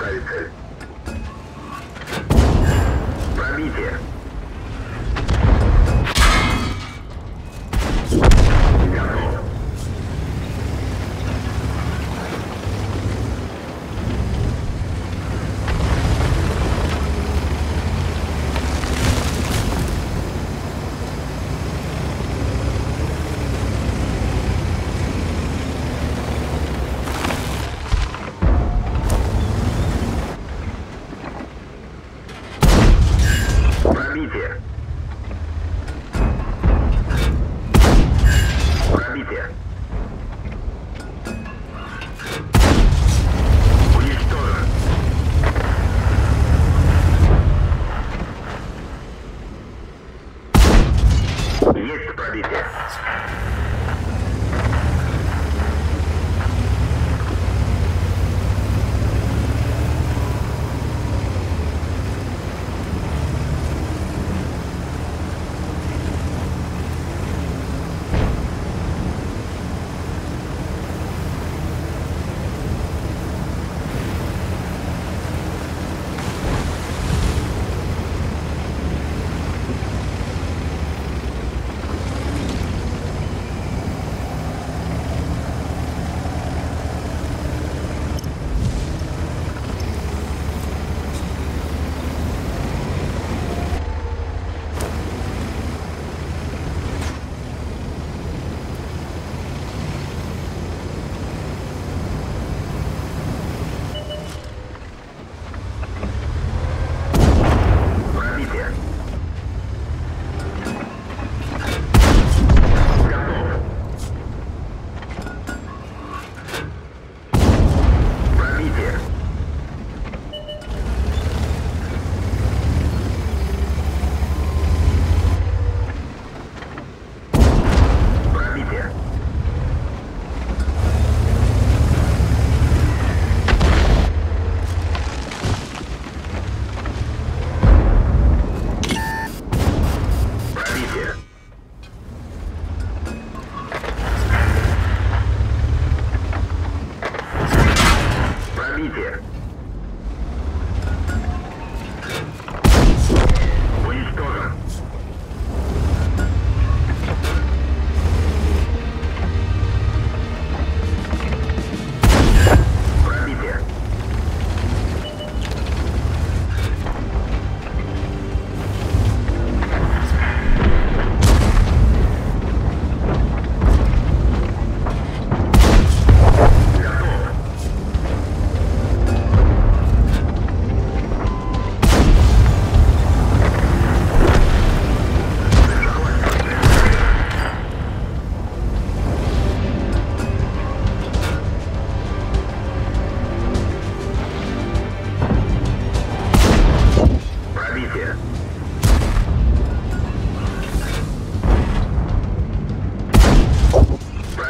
Thank you.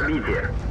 meet here.